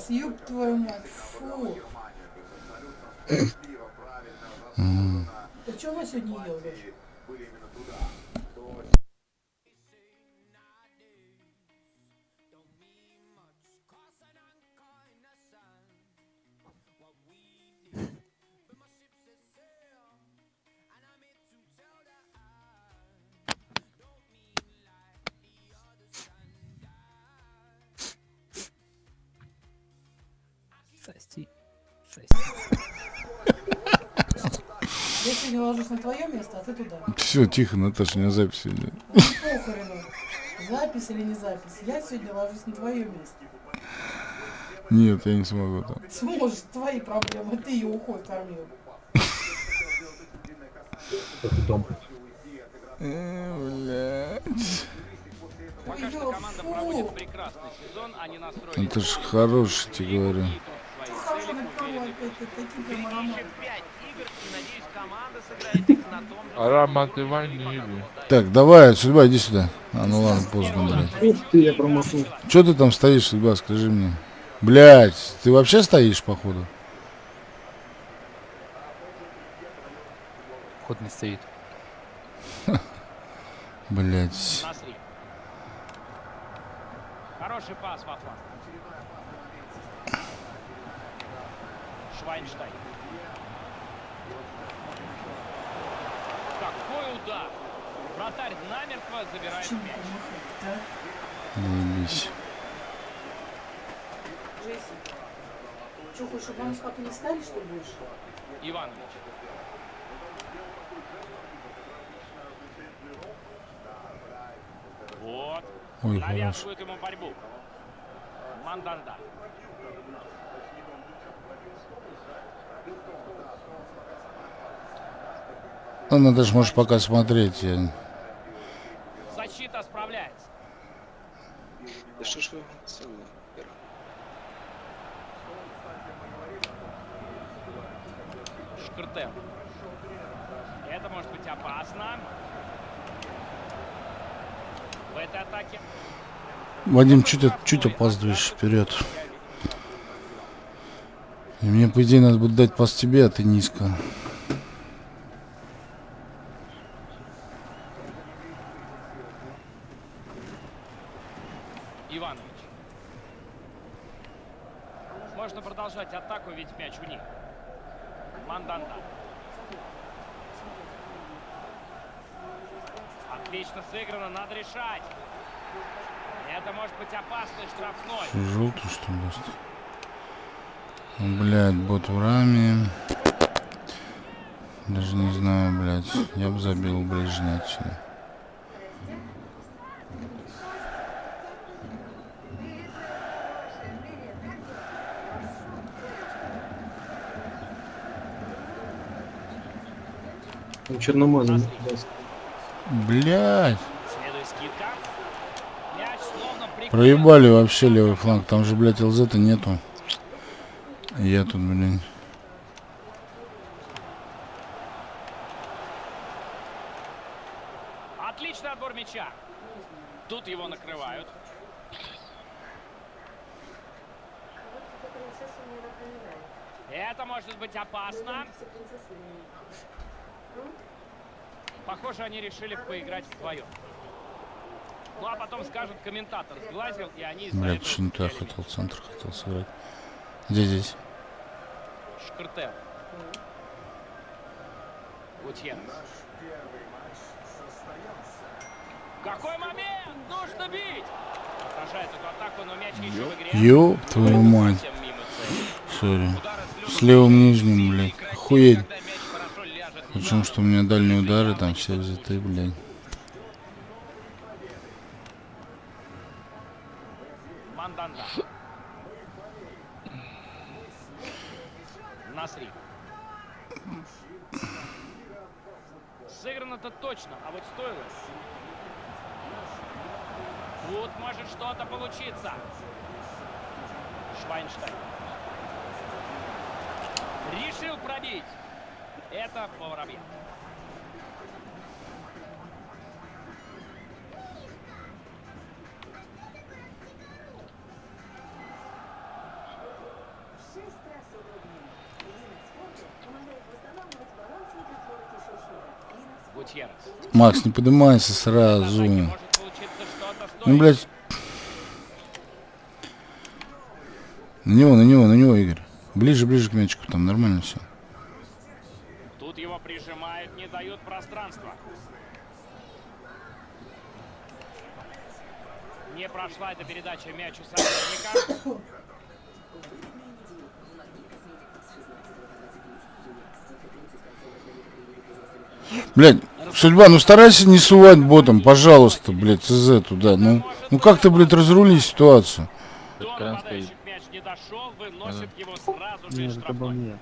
Стас, ёб твою мать, фу. Ты что на сегодня ел, Леш? Сости. Сости. Я сегодня ложусь на твое место, а ты туда. Все, тихо, Наташа, у меня запись идет. Похрену. Запись или не запись. Я сегодня ложусь на твое место. Нет, я не смогу там. Сможешь, твои проблемы. Ты ее уход кормил. Это дом. Э, блядь. Пока что команда проводит прекрасный сезон, они настроены Это ж хороший, тебе говорю. Так, давай, судьба, иди сюда. А, ну ладно, поздно, блядь. Ух ты, я промахнул. Че ты там стоишь, судьба, скажи мне. Блядь, ты вообще стоишь, походу? Ход не стоит. Блядь. Насри. Хороший пас во. Швайнштайн. Какой удар! Вратарь намертво забирает мяч. Заебись. Джесси. Что, хочешь, чтобы маму с папой не стали, что больше? Иванович. Вот. Ой. Навязывают ему борьбу. Манданда. Ну, надо же, можешь пока смотреть. Защита справляется. Да что ж вы? Шкртел. Это может быть опасно. В этой атаке Вадим, чуть, чуть опаздываешь вперед. И мне, по идее, надо будет дать пас тебе, а ты низко. Иванович. Можно продолжать атаку, ведь мяч у них. Манданда. Отлично сыграно, надо решать. Это может быть опасный штрафной. Что, желтый, что ли, даст? Блядь, бот в раме. Даже не знаю, блядь. Я бы забил ближний отсюда. Там черномазан. Блядь. Проебали вообще левый фланг. Там же, блядь, ЛЗ-то нету. Я тут, блин. Отличный отбор мяча. Тут его накрывают. Это может быть опасно. Похоже, они решили поиграть вдвоем. Ну а потом скажут, комментатор сглазил, и они этого что не то я хотел, центр хотел сыграть. Где здесь? Шкртел. Гутьеррес. Какой момент! Нужно бить! Отражает эту атаку, но мяч еще в игре. Ёб твою мать. Сори. С левым нижним, блядь. Охуеть. Причем, что у меня дальние удары там все взяты, блядь. Это по воробьям. Макс, не поднимайся сразу. Ну, блядь. На него, на него, на него, Игорь. Ближе, ближе к мячику, там нормально все. Прижимают, не дают пространства. Не прошла эта передача мячу соперника. Блядь, судьба, ну старайся не сувать ботом, пожалуйста, блядь, ЦЗ туда. Ну, ну как ты, блядь, разрули ситуацию? До Кран нападающих стоит. мяч не дошел, выносит его сразу же штрафной.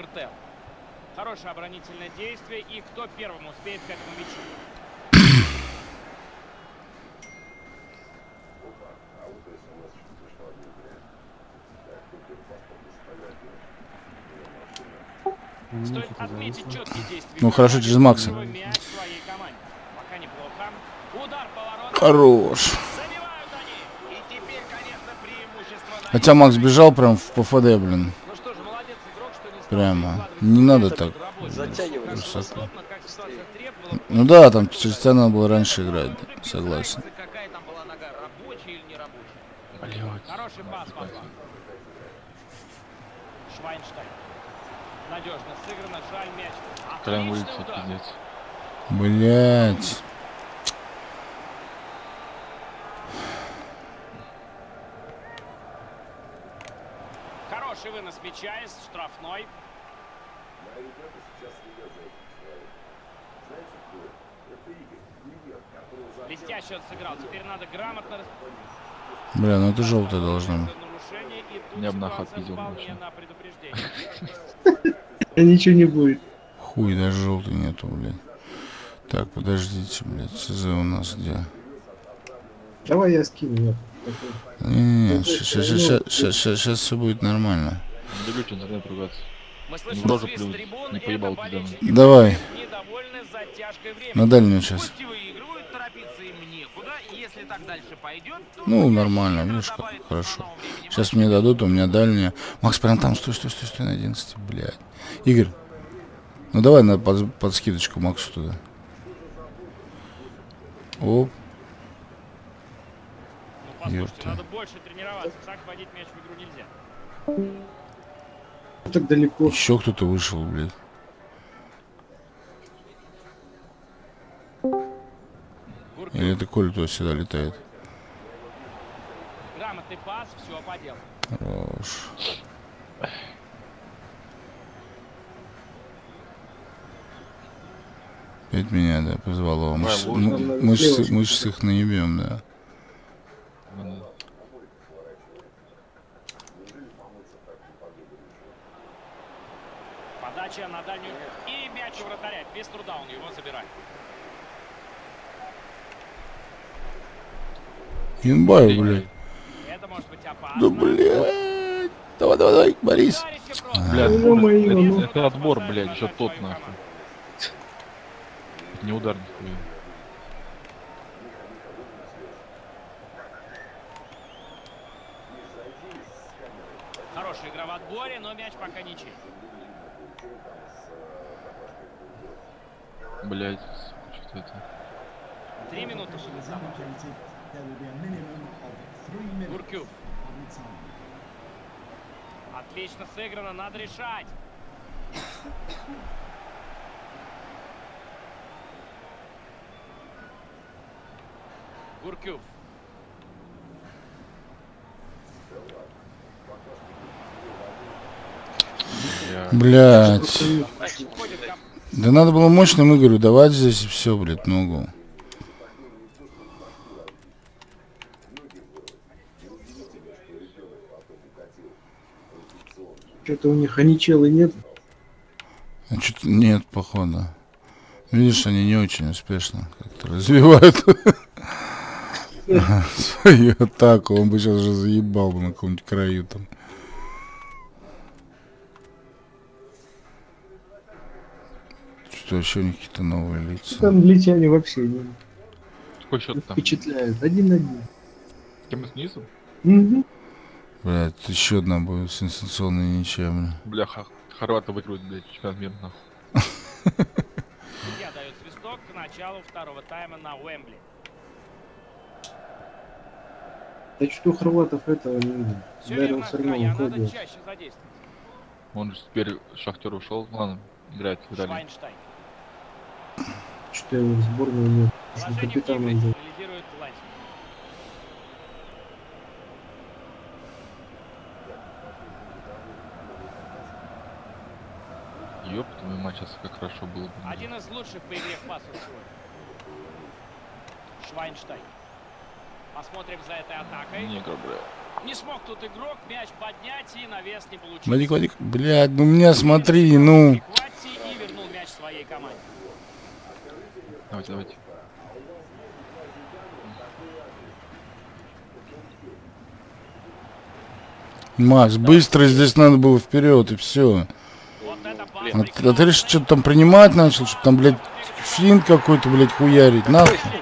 Шкртел. Хорошее оборонительное действие. И кто первым успеет к этому мячу? Стоит отметить четкие действия. Ну, хорошо, через Макса. Хорош. Забивают они. И теперь, конечно, преимущество на Хотя Макс бежал прям в ПФД, блин. Ну что же, молодец игрок, что не стал Прямо. Не надо так. Высоко. Ну да, там через тебя надо было раньше играть, да, согласен. Какая там была нога, рабочая или не рабочая? Блядь. Хороший пас пошла. Швайнштайн. Надежно сыграно, жаль мяч. Прям улица, пиздец. Блять. Хороший вынос мяча из штрафной. Блестяще он сыграл. Теперь надо грамотно Бля, ну это желтое должно быть. Я бы нахуй. А ничего не будет. Хуй, даже желтый нету, блядь. Так, подождите, блядь, ЦЗ у нас где? Давай я скину. Не-не-не, сейчас все будет нормально. Не люблю что интернет ругаться. Мы слышим рожу плюнуть. Не поебал пизданый. Давай, на дальнюю сейчас. Ну, нормально, видишь, как хорошо. Сейчас мне дадут, у меня дальняя. Макс, прям там, стой, стой, стой, стой, на 11, блядь. Игорь, ну давай на под, под скидочку Максу туда. Оп, Ну, послушайте, надо больше тренироваться. Так вводить мяч в игру нельзя. Так далеко. еще кто-то вышел, блядь. Или это Коля туда сюда летает. Грамотный пас, все по делу. Хорош. Опять меня, да, позвало. Мы, ж- мы, мы, ж мы ж их наебем, да. Ну, Подача на дальнюю. И мяч у вратаря. Без труда он его забирает. Янбай, блядь. Да, блядь. Давай, давай, давай, Борис. Блядь, это, ну. это отбор, блядь, еще Спасает тот нахуй. Не удар нихуя. Хорошая игра в отборе, но мяч пока ничей. Блядь, сука, что это? Три минуты. Гуркюв. Отлично сыграно, надо решать. Гуркюв. Бля. Блядь. Уходит ком- Да надо было мощным Игорю давать здесь все, блядь, ногу. Что-то у них аничелы нет. А что-то нет, походу. Видишь, они не очень успешно как-то развивают свою атаку. Он бы сейчас уже заебал бы на каком-нибудь краю там. Что вообще у них какие-то новые лица. Там англичане вообще не Какой счет там? впечатляют. Один-один. Кем снизу? Мгм. Блядь, еще одна будет сенсационная ничья, бля. Бляха, хорваты выигрывают, блядь, чемпионат мира, нахуй. Судья дает свисток к началу второго тайма на Уэмбли. Да что у хорватов этого не видно. Все Дарил верно, все равно задействовать. Он же теперь Шахтер ушел, ладно, играет в Италии. Швайнштайн. Что его в сборную нет. Капитаном был. Сейчас как хорошо было бы. Один из лучших по игре в пасу сегодня. Швайнштайн. Посмотрим за этой атакой. Негр, бля. Не смог тут игрок мяч поднять и навес не получил. Вадик, Вадик, блядь, ну меня смотри, ну. и вернул мяч своей команде. Давайте, давайте. Макс, быстро здесь надо было вперед и все. А, а ты решил, что-то там принимать начал, что там, блядь, финт какой-то, блядь, хуярить, нахуй. Нажал.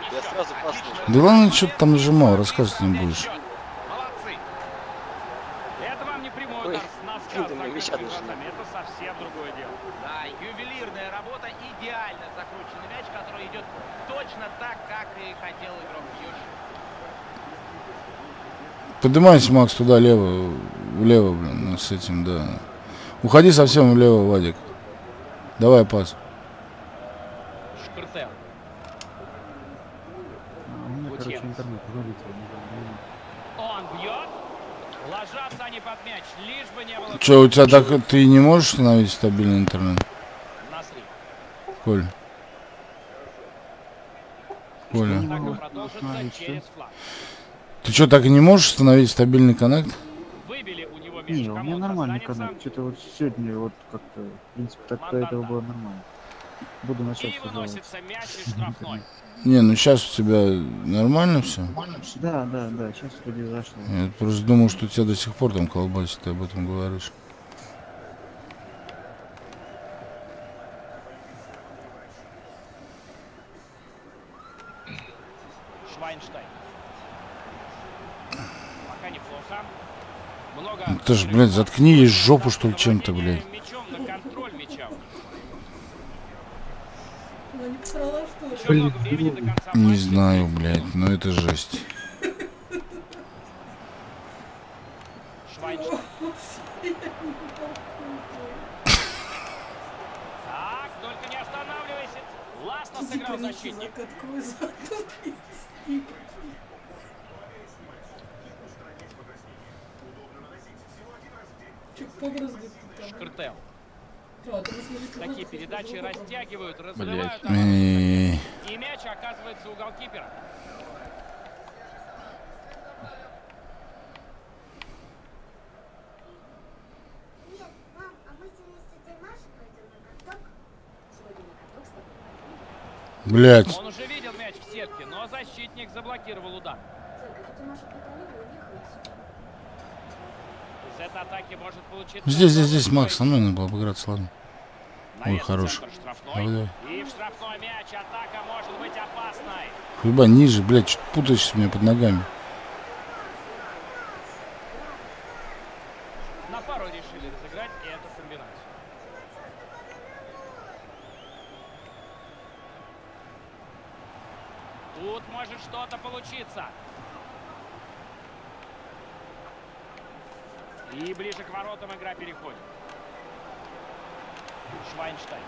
Да ладно, что ты там нажимал, рассказывать не будешь. Молодцы. Это вам не прямой Ой, удар с носка финты с на закрытыми мяча даже глазами. Это совсем другое дело. Да, ювелирная работа, идеально закрученный мяч, который идет точно так, как и хотел игрок Юж. Поднимайся, Макс, туда, лево, влево, блин, с этим, да. Уходи совсем влево, Вадик. Давай пас. Шкртел. У меня, короче, Гутьеррес. интернет вылетел. не знаю, Он бьет. Ложатся они под мяч, лишь бы не было... Че, у тебя так, ты не можешь установить стабильный интернет, Насри. Коль? Коля, ты что, так и не можешь установить стабильный коннект? Выбили у него мяч. Не, у Кому меня нормальный канал. Что-то вот сегодня вот как-то, в принципе, так до этого было нормально. Буду начать. Не, ну сейчас у тебя нормально все? Да, да, да, сейчас вроде зашло. Я просто думал, что тебя до сих пор там колбасит, ты об этом говоришь. Швайнштайн. Пока неплохо. Много... Ну ты ж, блядь, заткни ей жопу, что ли, чем-то, блядь. Не знаю, блядь, но это жесть. Сыграл защитник. Открой зад. Че, побрызгать ты там? Шкртел. Такие передачи растягивают, разрывают. И мяч оказывается у голкипера. А блядь. Он уже видел мяч в сетке, но защитник заблокировал удар. Здесь, здесь, здесь, Макс, со мной надо было обыграться, ладно. В хорош. Давай, давай. Хуеба, ниже, блядь, что путаешься у меня под ногами. На пару решили разыграть эту комбинацию. Тут может что-то получиться. И воротам игра переходит. Швайнштайн.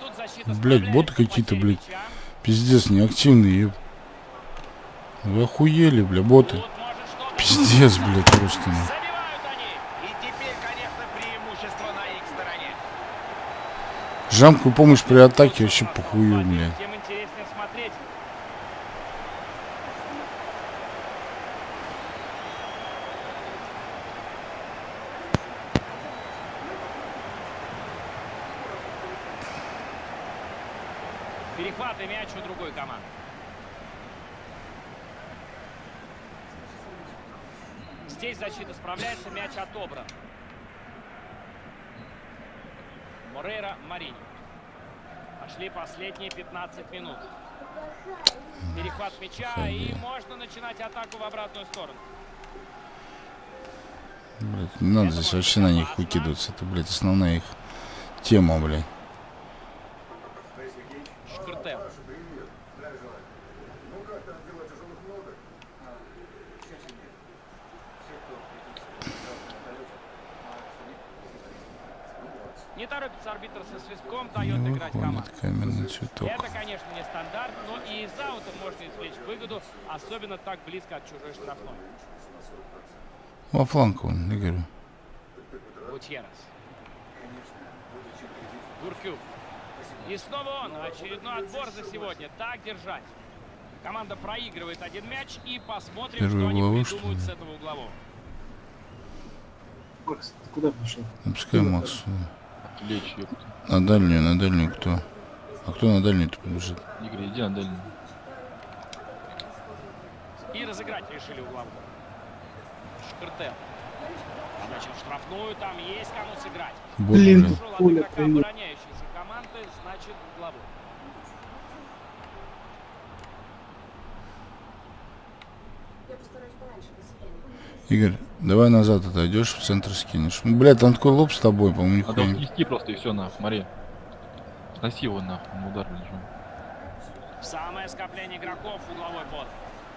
Тут защита справляется боты какие-то, блядь. Пиздец, неактивные. Вы охуели, бля, боты. Пиздец, блядь, просто. ну. Жамкую помощь при атаке вообще похую, блядь. Тем интереснее смотреть. Перехват и мяч у другой команды. Здесь защита справляется, мяч отобран. Морейра Марини. Пошли последние 15 минут. Перехват мяча и можно начинать атаку в обратную сторону. Не надо здесь вообще на них выкидываться. Это, блядь, основная их тема, блядь. Не торопится арбитр со свистком, дает Не играть команду. каменный цветок. Это, конечно, не стандарт, но и из аута можно извлечь выгоду, особенно так близко от чужой штрафной. Во фланг он, я говорю. Гутьеррес. Гуркю. И снова он. Очередной отбор за сегодня. Так держать. Команда проигрывает один мяч и посмотрим, Первый что они что придумают ли? с этого углового. Макс, ты куда пошел? Ну, пускай Макс. Лечь, ёпта. На дальнюю, на дальнюю кто? А кто на дальнюю-то побежит? Игорь, иди на дальний. И разыграть решили углового. Шкртел. Подача в штрафную. Там есть кому сыграть. Вот, Блин, игрока привет. обороняющейся команды, значит, угловой. Я постараюсь пораньше до свидания. Игорь, давай назад отойдешь, в центр скинешь. Ну, блядь, там такой лоб с тобой, по-моему, Надо нихуя его не... снести просто и все, нахуй, смотри. Сноси его нахуй, на удар лежу. Самое скопление игроков угловой под.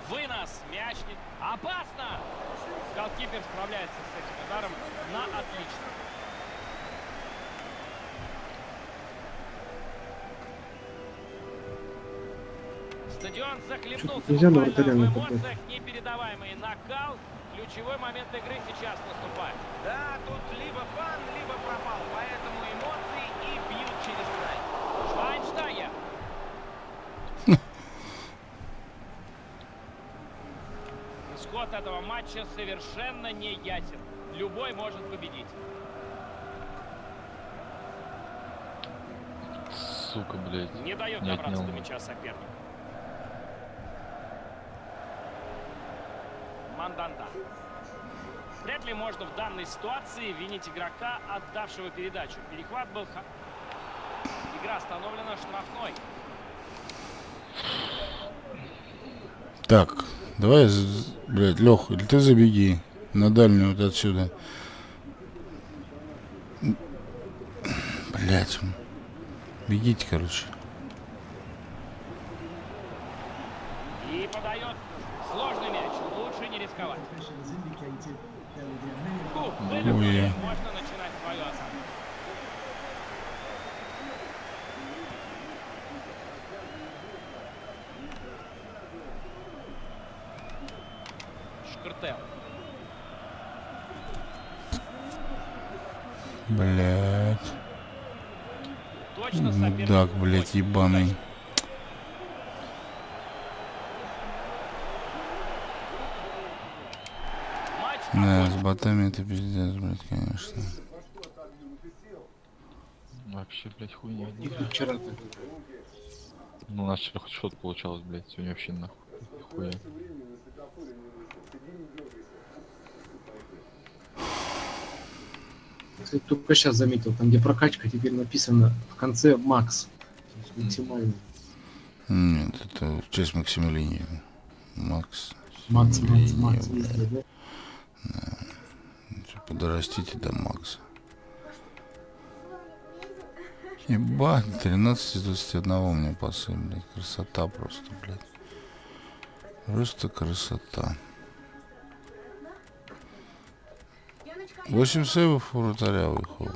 Вынос. Мяч не... Опасно! Голкипер справляется с этим ударом на отлично. Стадион захлебнулся на в эмоциях. Непередаваемый накал. Ключевой момент игры сейчас наступает. Да, тут либо бан, либо пропал. Поэтому эмоции и бьют через край. Швайнштайгер. Исход этого матча совершенно не ясен. Любой может победить. Сука, блядь. Не дает добраться до мяча соперник. Манданта. Вряд ли можно в данной ситуации винить игрока, отдавшего передачу. Перехват был... Игра остановлена штрафной. Так, давай, блядь, Лех, или ты забеги на дальнюю вот отсюда. Блядь. Бегите, короче. И подает сложный мяч. Вылетели. Ой. Можно начинать свою атаку. Блядь. Точно соперник уходит. блядь, ебаный. Матч Да, с окончен. Ботами это пиздец, блядь, конечно. Вообще, блядь, хуйня. Вчера ты. Ну, у нас вчера хоть что-то получалось, блядь. Сегодня вообще нахуй. Хуя. Кстати, только сейчас заметил, там где прокачка, теперь написано в конце Макс. Максимально. Нет, это в честь Максимилини. Макс. Макс, Макс, Макс, везде, да? Подрастите до Макса. Ебать, 13 из 21 у меня пасы, блядь. Красота просто, блядь. Просто красота. Яночка, 8 сейвов у вратаря выехал.